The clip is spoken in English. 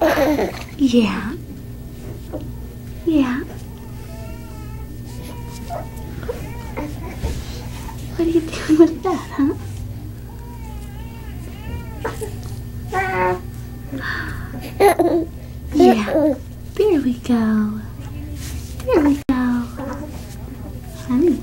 Yeah. Yeah. What are you doing with that, huh? Yeah. There we go. There we go. Honey.